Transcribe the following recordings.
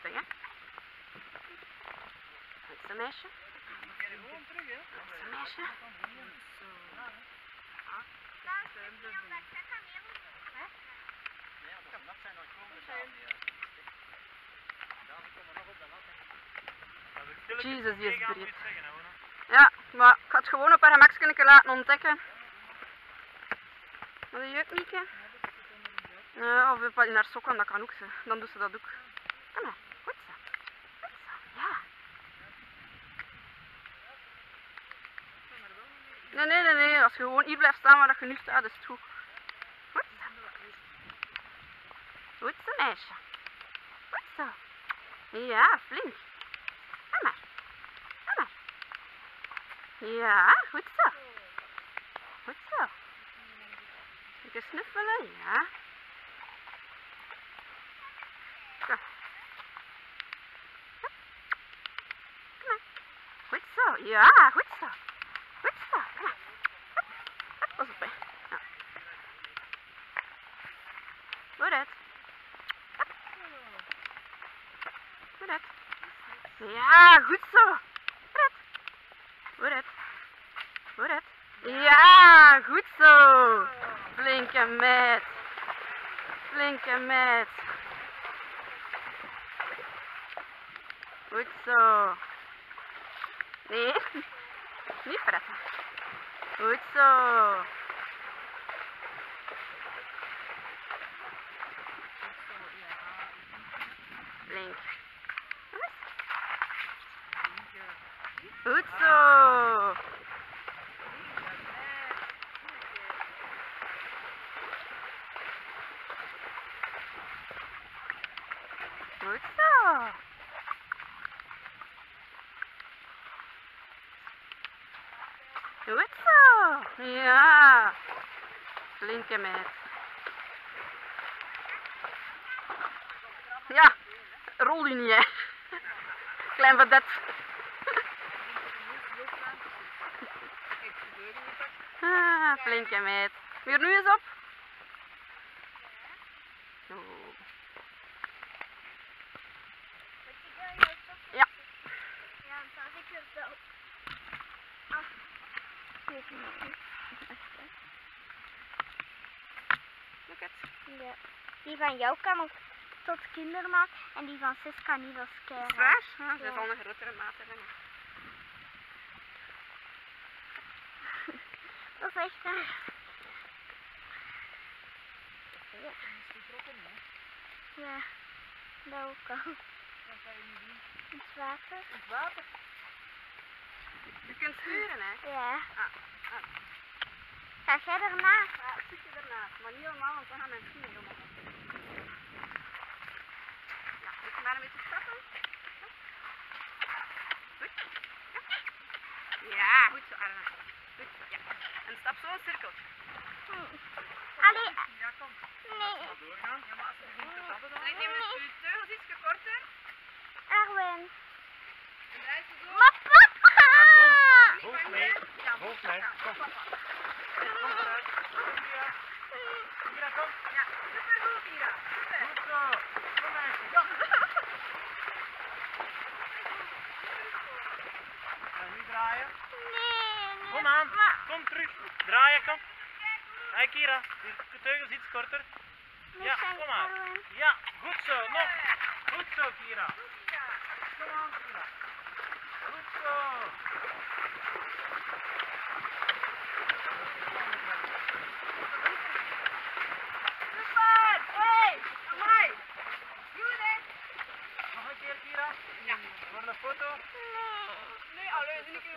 Hè. Het is een meisje. Het is een meisje. Jezus, die is breed. Ja, maar ik ga het gewoon op haar gemakje laten ontdekken. Maar dat jeukt niet. Ja, of in haar sokken, dat kan ook. Ze. Dan doet ze dat ook. Kom maar, goed zo. Goed zo, ja. Nee, nee, nee, nee. Als je gewoon hier blijft staan waar dat je nu staat, is het goed. Goed zo. Goed zo, meisje. Goed zo. Ja, flink. Kom maar. Kom maar. Ja, goed zo. Goed zo. Even snuffelen, ja. Zo. Hup. Kom maar. Goed zo, ja, goed zo. Goed zo, kom maar. Op. Ja. Vooruit. Hup. Vooruit. Ja, goed zo. Vooruit. Vooruit. Vooruit. Ja, goed zo. Flinke meid. Flinke meid. Goed zo. Nee, niet fretten. Goed zo. Flink. Goed zo. Goed zo. Goed zo. Ja. Flinke meid. Ja, rol je niet, hè. Klein vedet. Ah, flinke meid. Weer nu eens op. Zo. Ja. Ja, dan zag ik er zo af. Look at. Ja. Die van jou kan nog tot kindermaat en die van zus kan niet als Is keihard. het waar? Ja, ze Ja. zal een grotere maat hebben. Dat is echt een... Ja. Ja, dat ook al. In het water? Het water. Je kunt sturen, hè. Ja. Ah, ah. Ga jij erna? Ja, een stukje ernaast, maar niet helemaal, want dan gaan mijn schoenen helemaal. Ja, moet je maar een beetje stappen. Goed. Ja, goed zo, Arne. Goed zo, ja. En stap zo een cirkeltje. Allee, Ja, kom. nee. Doorgaan. Ja, maar als je begint te stappen dan... Trek je teugels iets korter. Erwin. En draai ze zo. Volg mee. Volg ja, Kom. Kom eruit. Kira. Kira, kom. Ja. Super. Goed zo. Kom meisje. Kom. En nu draaien. Nee. Kom aan. Kom terug. Draaien, kom. Hé Kira, die teugels iets korter. Ja, kom. Erwin. Ja, goed zo. Nog. Goed zo, Kira. Kom aan, Kira. Goed zo. Super! Hey! Amai! Goed, hè? Nog een keer, Kira. Ja. Voor een foto. Nee. Nee, alleen, zie ik u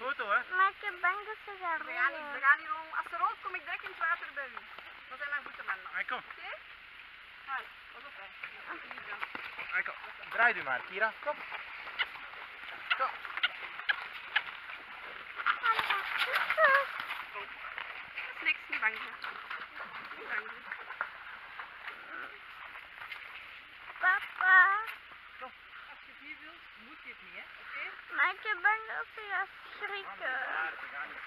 Foto, hè. Maar ik heb bang dat ze gaan We gaan niet, we gaan niet rollen. Als ze rolt, kom ik direct in het water bij u. Dat zijn mijn voeten, man. Oké? Hey, kom. Hai, pas op, hè. Hier. Hey, kom. Draai u maar, Kira. Kom. Kom. Dat is niks, niet bang zijn. Niet bang zijn. Oké? Okay? Maar ik ben dat ze gaat schrikken. We gaan niet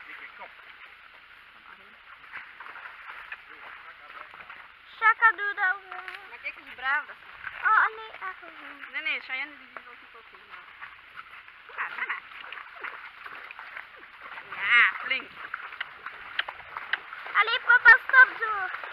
Maar kijk eens braaf dat Oh, nee, echt niet. Nee, nee, Cheyenne die niet. Ja. Ja, flink. Allee, papa, stop door.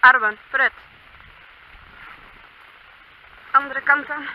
Arwen, pret Andere kant aan.